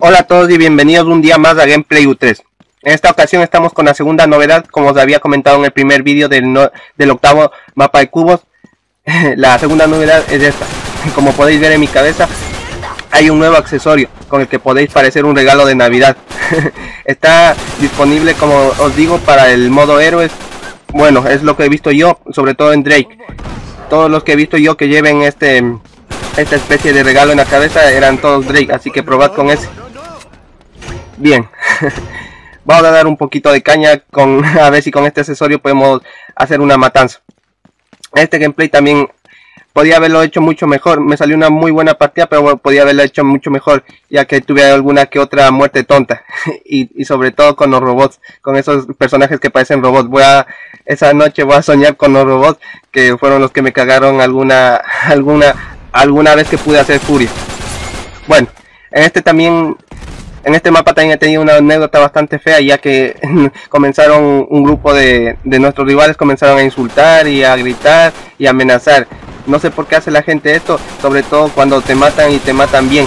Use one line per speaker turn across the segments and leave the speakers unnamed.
Hola a todos y bienvenidos un día más a Gameplay U3. En esta ocasión estamos con la segunda novedad, como os había comentado en el primer vídeo del, del octavo mapa de cubos. la segunda novedad es esta. Como podéis ver en mi cabeza, hay un nuevo accesorio con el que podéis parecer un regalo de Navidad. Está disponible, como os digo, para el modo héroes. Bueno, es lo que he visto yo, sobre todo en Drake. Todos los que he visto yo que lleven este esta especie de regalo en la cabeza eran todos Drake, así que probad con ese. Bien. Vamos a dar un poquito de caña con a ver si con este accesorio podemos hacer una matanza. Este gameplay también podía haberlo hecho mucho mejor. Me salió una muy buena partida, pero podía haberlo hecho mucho mejor, ya que tuve alguna que otra muerte tonta. y, sobre todo con los robots, con esos personajes que parecen robots. Voy a, esa noche voy a soñar con los robots, que fueron los que me cagaron alguna, alguna, alguna vez que pude hacer furia. Bueno, en este también en este mapa también he tenido una anécdota bastante fea, ya que comenzaron un grupo de, de, nuestros rivales, comenzaron a insultar y a gritar y a amenazar. No sé por qué hace la gente esto, sobre todo cuando te matan y te matan bien.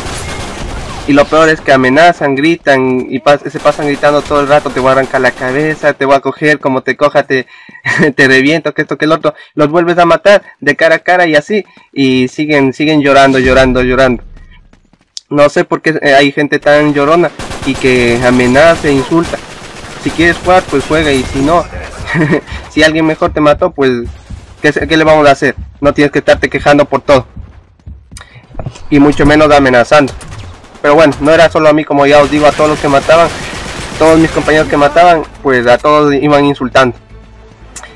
Y lo peor es que amenazan, gritan y se pasan gritando todo el rato, te voy a arrancar la cabeza, te voy a coger, como te coja, te, te reviento, que esto, que el otro. Los vuelves a matar de cara a cara y así. Y siguen, siguen llorando, llorando, llorando. No sé por qué hay gente tan llorona y que amenaza e insulta. Si quieres jugar, pues juega y si no, si alguien mejor te mató, pues ¿qué, le vamos a hacer? No tienes que estarte quejando por todo. Y mucho menos amenazando. Pero bueno, no era solo a mí, como ya os digo, a todos los que mataban. Todos mis compañeros que mataban, pues a todos iban insultando.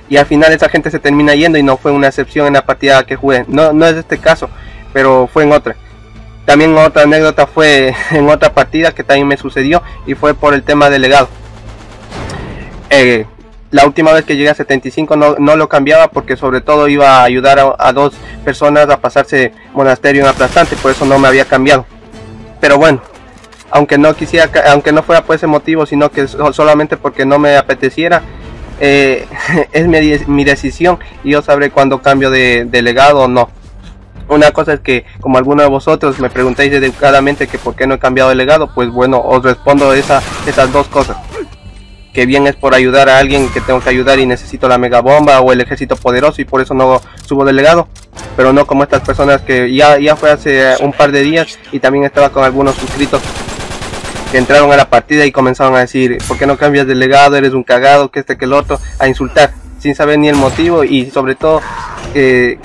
Y al final esa gente se termina yendo y no fue una excepción en la partida que jugué. No, no es este caso, pero fue en otra. También otra anécdota fue en otra partida que también me sucedió y fue por el tema del legado. Eh, la última vez que llegué a 75 no, no, lo cambiaba porque sobre todo iba a ayudar a, dos personas a pasarse monasterio en aplastante, por eso no me había cambiado. Pero bueno, aunque no quisiera, aunque no fuera por ese motivo, sino que solamente porque no me apeteciera, eh, es mi, mi, decisión y yo sabré cuándo cambio de, de legado o no. Una cosa es que, como alguno de vosotros me preguntáis educadamente que por qué no he cambiado de legado, pues bueno, os respondo esa, esas dos cosas. Que bien es por ayudar a alguien que tengo que ayudar y necesito la mega bomba o el ejército poderoso y por eso no subo delegado, pero no como estas personas que ya, ya fue hace un par de días y también estaba con algunos suscritos que entraron a la partida y comenzaron a decir, ¿por qué no cambias de legado? Eres un cagado, que este que el otro, a insultar sin saber ni el motivo y sobre todo que,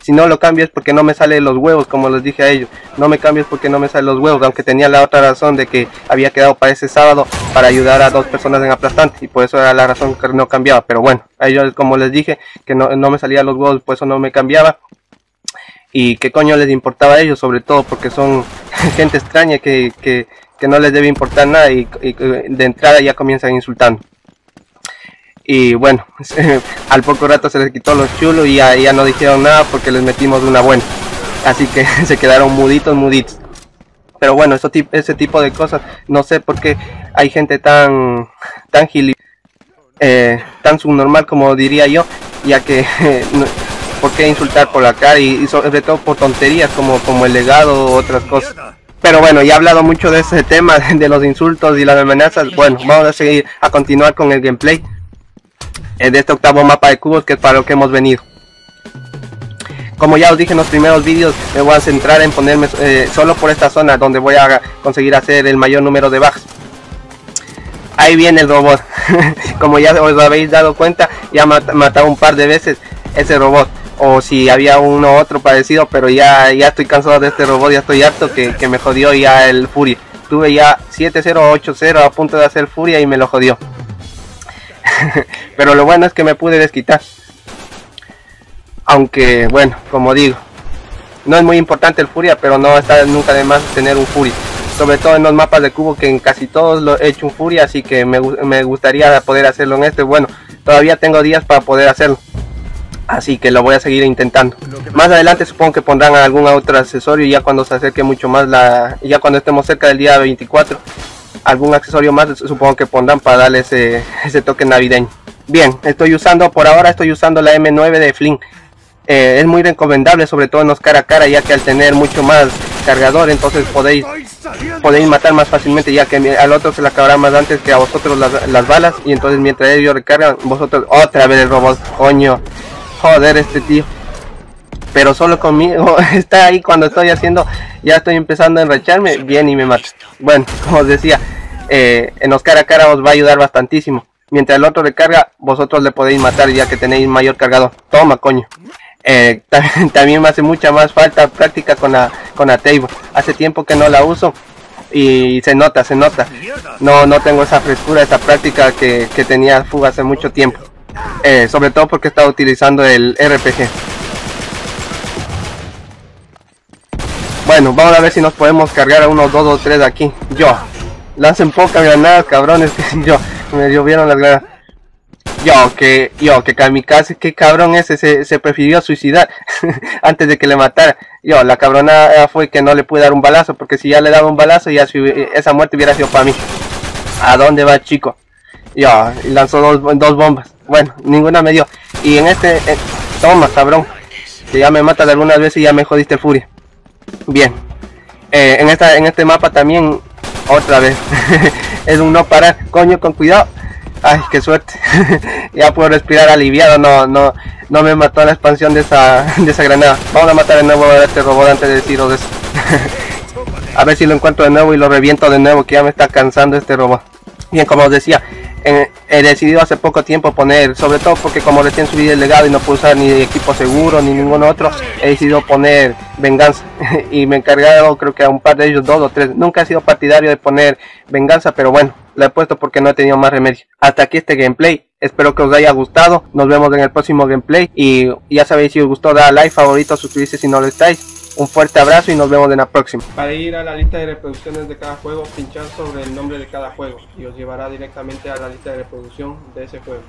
si no lo cambias porque no me salen los huevos, como les dije a ellos, no me cambies porque no me salen los huevos, aunque tenía la otra razón de que había quedado para ese sábado para ayudar a dos personas en aplastante y por eso era la razón que no cambiaba, pero bueno, a ellos como les dije que no, me salían los huevos, por eso no me cambiaba. Y qué coño les importaba a ellos, sobre todo porque son gente extraña que, que, no les debe importar nada y, y de entrada ya comienzan insultando. Y bueno, al poco rato se les quitó los chulos y ya, ya no dijeron nada porque les metimos una buena. Así que se quedaron muditos, muditos. Pero bueno, eso, ese tipo de cosas, no sé por qué hay gente tan, tan gili, eh, tan subnormal como diría yo, ya que por qué insultar por la cara y, sobre todo por tonterías como, como el legado o otras cosas. Pero bueno, ya he hablado mucho de ese tema, de los insultos y las amenazas. Bueno, vamos a seguir a continuar con el gameplay de este octavo mapa de cubos que es para lo que hemos venido. Como ya os dije en los primeros vídeos, me voy a centrar en ponerme eh, solo por esta zona donde voy a conseguir hacer el mayor número de bajas. Ahí viene el robot. Como ya os habéis dado cuenta, ya matado un par de veces ese robot. O si había uno otro parecido, pero ya, ya estoy cansado de este robot, ya estoy harto que, que me jodió ya el Furia. Tuve ya 7-0-8-0 a punto de hacer Furia y me lo jodió. Pero lo bueno es que me pude desquitar. Aunque, bueno, como digo, no es muy importante el Furia, pero no está nunca de más tener un Furia. Sobre todo en los mapas de cubo que en casi todos lo he hecho un Furia, así que me, me gustaría poder hacerlo en este. Bueno, todavía tengo días para poder hacerlo. Así que lo voy a seguir intentando. Más adelante supongo que pondrán algún otro accesorio ya cuando se acerque mucho más la... Ya cuando estemos cerca del día 24 algún accesorio más supongo que pondrán para darle ese, ese toque navideño. Bien, estoy usando, por ahora estoy usando la M9 de Flynn. Eh, es muy recomendable, sobre todo en los cara a cara, ya que al tener mucho más cargador, entonces podéis podéis matar más fácilmente ya que al otro se le acabará más antes que a vosotros las, las balas y entonces mientras ellos recargan vosotros otra vez el robot coño joder este tío pero solo conmigo. Está ahí cuando estoy haciendo ya estoy empezando a enracharme bien y me mata. Bueno como os decía eh, en los cara a cara os va a ayudar bastantísimo. Mientras el otro recarga vosotros le podéis matar ya que tenéis mayor cargador toma coño. Eh, también me hace mucha más falta práctica con la con la table. Hace tiempo que no la uso y se nota se nota. No no tengo esa frescura esa práctica que, que tenía fuga hace mucho tiempo. Eh, sobre todo porque estaba utilizando el RPG bueno vamos a ver si nos podemos cargar a unos dos o tres aquí yo lancen pocas granadas cabrones que yo me llovieron las granadas yo, que, yo, que kamikaze, qué cabrón ese, se, prefirió suicidar antes de que le matara. Yo, la cabrona fue que no le pude dar un balazo, porque si ya le daba un balazo, ya esa muerte hubiera sido para mí. ¿A dónde va, chico? Yo, lanzó dos, dos bombas. Bueno, ninguna me dio. Y en este, eh, toma, cabrón. Que ya me matas algunas veces y ya me jodiste furia. Bien. Eh, en, esta, en este mapa también, otra vez. es un no parar. Coño, con cuidado. Ay, qué suerte. ya puedo respirar aliviado. No, no, no me mató la expansión de esa, de esa granada. Vamos a matar de nuevo a este robot antes de deciros eso. a ver si lo encuentro de nuevo y lo reviento de nuevo, que ya me está cansando este robot. Bien, como os decía, he decidido hace poco tiempo poner, sobre todo porque como recién subí el legado y no puedo usar ni equipo seguro ni ningún otro, he decidido poner venganza y me he encargado creo que a un par de ellos, dos o tres. Nunca he sido partidario de poner venganza, pero bueno, la he puesto porque no he tenido más remedio. Hasta aquí este gameplay. Espero que os haya gustado. Nos vemos en el próximo gameplay. Y ya sabéis si os gustó, dar like, favorito, suscribirse si no lo estáis. Un fuerte abrazo y nos vemos en la próxima. Para ir a la lista de reproducciones de cada juego, pinchar sobre el nombre de cada juego y os llevará directamente a la lista de reproducción de ese juego.